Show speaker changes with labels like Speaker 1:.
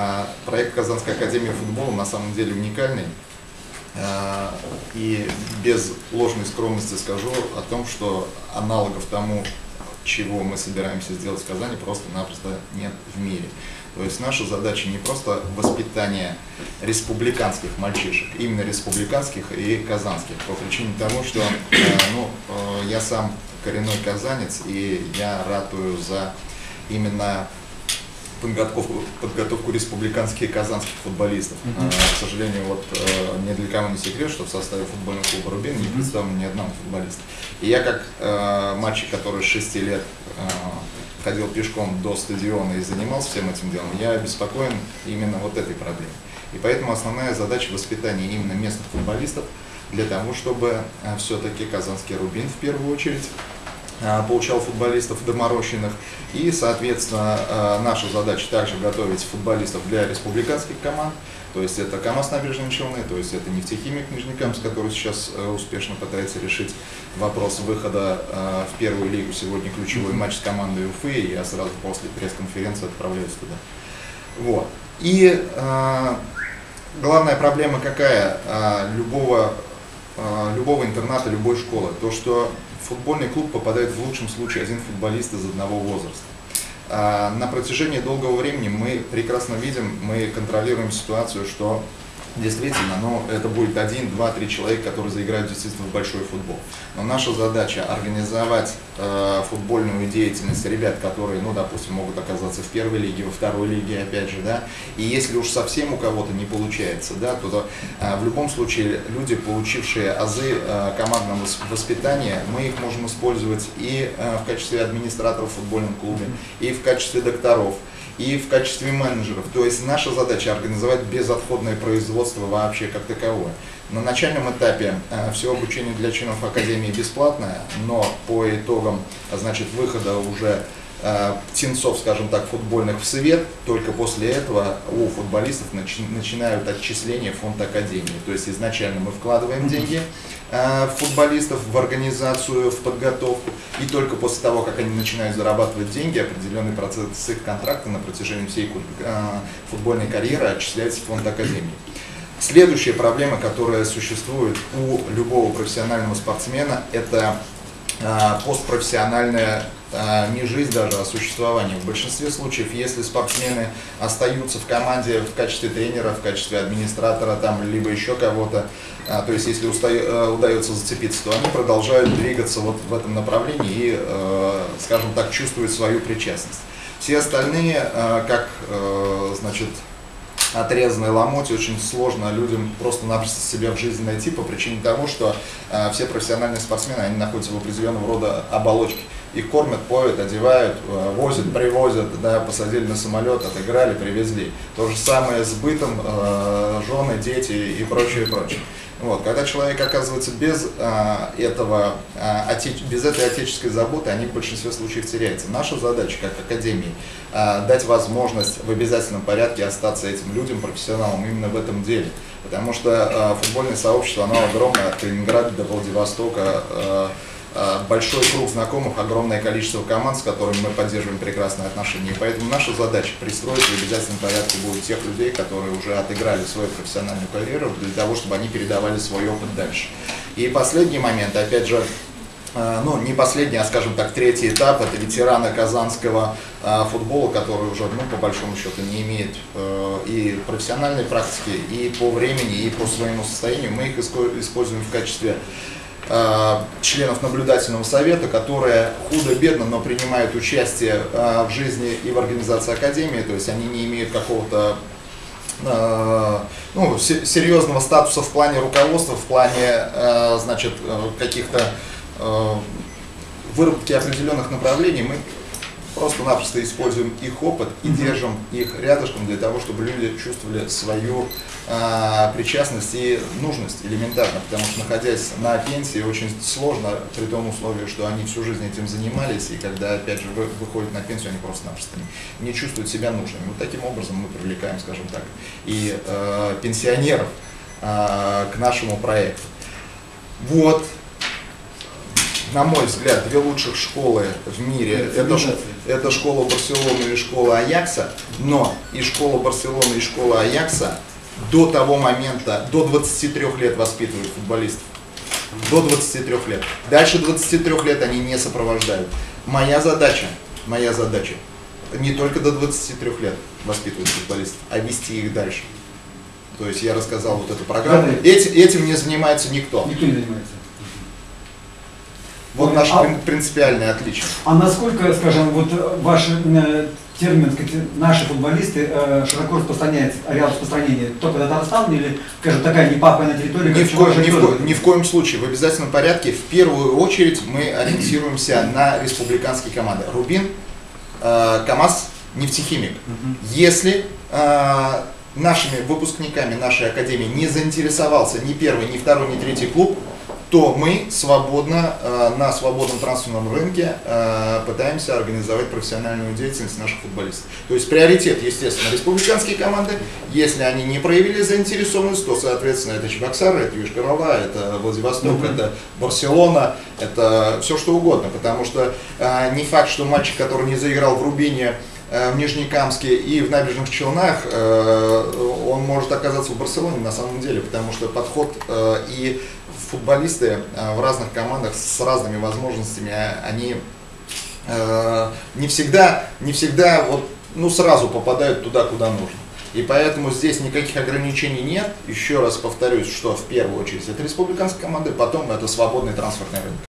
Speaker 1: А, проект Казанской академии футбола на самом деле уникальный. А, и без ложной скромности скажу о том, что аналогов тому, чего мы собираемся сделать в Казани, просто-напросто нет в мире. То есть наша задача не просто воспитание республиканских мальчишек, именно республиканских и казанских, по причине того, что э, ну, я сам коренной казанец, и я ратую за именно подготовку, подготовку республиканских и казанских футболистов. Mm-hmm. К сожалению, вот э, ни для кого не секрет, что в составе футбольного клуба «Рубин» не представлен ни одного футболиста. И я как э, мальчик, который с 6 лет э, ходил пешком до стадиона и занимался всем этим делом, я обеспокоен именно вот этой проблемой. И поэтому основная задача воспитания именно местных футболистов для того, чтобы все-таки казанский «Рубин» в первую очередь получал футболистов доморощенных. И, соответственно, э, наша задача также готовить футболистов для республиканских команд. То есть это КАМАЗ набережные Челны, то есть это нефтехимик Нижнекамск, который сейчас э, успешно пытается решить вопрос выхода в первую лигу. Сегодня ключевой матч с командой Уфы, и я сразу после пресс-конференции отправляюсь туда. Вот. И э, главная проблема какая э, любого, э, любого интерната, любой школы? То, что футбольный клуб попадает в лучшем случае один футболист из одного возраста. А, на протяжении долгого времени мы прекрасно видим, мы контролируем ситуацию, что действительно, но это будет один, два, три человека, которые заиграют действительно в большой футбол. Но наша задача организовать э, футбольную деятельность ребят, которые, ну, допустим, могут оказаться в первой лиге, во второй лиге, опять же, да, и если уж совсем у кого-то не получается, да, то э, в любом случае люди, получившие азы э, командного воспитания, мы их можем использовать и э, в качестве администраторов в футбольном клубе, и в качестве докторов, и в качестве менеджеров. То есть наша задача организовать безотходное производство вообще как таковое. На начальном этапе э, все обучение для членов Академии бесплатное, но по итогам значит, выхода уже птенцов, скажем так, футбольных в свет, только после этого у футболистов начи начинают отчисления в фонд Академии. То есть изначально мы вкладываем деньги э, футболистов в организацию, в подготовку, и только после того, как они начинают зарабатывать деньги, определенный процент с их контракта на протяжении всей э, футбольной карьеры отчисляется в фонд Академии. Следующая проблема, которая существует у любого профессионального спортсмена, это э, постпрофессиональная не жизнь даже, а существование. В большинстве случаев, если спортсмены остаются в команде в качестве тренера, в качестве администратора, там, либо еще кого-то, а, то есть если э, удается зацепиться, то они продолжают двигаться вот в этом направлении и, э, скажем так, чувствуют свою причастность. Все остальные, э, как, значит, отрезанной ломоть очень сложно людям просто-напросто себя в жизни найти по причине того, что все профессиональные спортсмены, они находятся в определенного рода оболочке их кормят, поют, одевают, э, возят, привозят, да, посадили на самолет, отыграли, привезли. То же самое с бытом, э, жены, дети и прочее, прочее. Вот, когда человек оказывается без э, этого, э, отеч, без этой отеческой заботы, они в большинстве случаев теряются. Наша задача как Академии э, дать возможность в обязательном порядке остаться этим людям, профессионалам именно в этом деле. Потому что э, футбольное сообщество, оно огромное, от Калининграда до Владивостока, Э, большой круг знакомых, огромное количество команд, с которыми мы поддерживаем прекрасные отношения. И поэтому наша задача пристроить в обязательном порядке будет тех людей, которые уже отыграли свою профессиональную карьеру, для того, чтобы они передавали свой опыт дальше. И последний момент, опять же, э, ну, не последний, а, скажем так, третий этап, это ветераны казанского э, футбола, который уже, ну, по большому счету, не имеет и профессиональной практики, и по времени, и по своему состоянию. Мы их используем в качестве Э, членов наблюдательного совета, которые худо-бедно, но принимают участие э, в жизни и в организации Академии, то есть они не имеют какого-то э, ну, серьезного статуса в плане руководства, в плане значит, каких-то выработки определенных направлений. Мы просто-напросто используем их опыт и держим их рядышком для того, чтобы люди чувствовали свою э, причастность и нужность элементарно, потому что находясь на пенсии очень сложно при том условии, что они всю жизнь этим занимались, и когда опять же выходят на пенсию, они просто-напросто не, не чувствуют себя нужными. Вот таким образом мы привлекаем, скажем так, и э, пенсионеров э, к нашему проекту. Вот, на мой взгляд, две лучших школы в мире. Это, это школа Барселоны и школа Аякса. Но и школа Барселоны, и школа Аякса до того момента, до 23 лет воспитывают футболистов. До 23 лет. Дальше 23 лет они не сопровождают. Моя задача, моя задача, не только до 23 лет воспитывать футболистов, а вести их дальше. То есть я рассказал вот эту программу. Этим, этим не занимается никто.
Speaker 2: Никто не занимается.
Speaker 1: Вот наше а, принципиальное отличие.
Speaker 2: А насколько, скажем, вот ваш э, термин, сказать, наши футболисты э, широко распространяется, ареал распространения только Татарстан или, скажем, такая непапанная территория?
Speaker 1: Ни в, ко, ни, в ко, ни в коем случае. В обязательном порядке в первую очередь мы ориентируемся на республиканские команды. Рубин, э, КАМАЗ, нефтехимик. Угу. Если э, нашими выпускниками нашей академии не заинтересовался ни первый, ни второй, ни третий клуб, то мы свободно э, на свободном трансферном рынке э, пытаемся организовать профессиональную деятельность наших футболистов. То есть приоритет, естественно, республиканские команды. Если они не проявили заинтересованность, то, соответственно, это Чебоксары, это Южкорова, это Владивосток, mm-hmm. это Барселона, это все что угодно. Потому что э, не факт, что мальчик, который не заиграл в Рубине, в Нижнекамске и в Набережных Челнах, он может оказаться в Барселоне на самом деле, потому что подход и футболисты э, в разных командах с разными возможностями, а, они э, не всегда, не всегда вот, ну, сразу попадают туда, куда нужно. И поэтому здесь никаких ограничений нет. Еще раз повторюсь, что в первую очередь это республиканская команда, потом это свободный трансферный рынок.